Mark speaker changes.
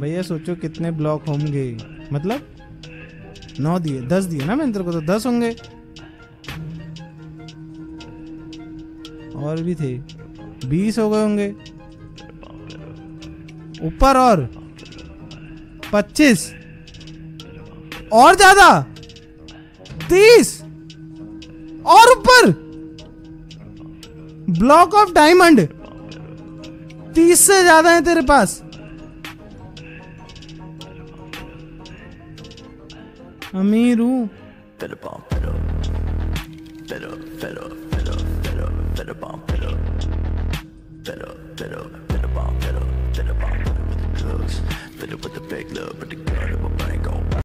Speaker 1: भैया सोचो कितने ब्लॉक होंगे मतलब नौ दिए दस दिए ना मैंने तेरे को तो दस होंगे और भी थे बीस हो गए होंगे ऊपर और पच्चीस और ज़्यादा तीस और ब्लॉक ऑफ़ डायमंड तीस से ज़्यादा है तेरे पास अमीर हूँ
Speaker 2: Better with the big love, but the gun of a brain go.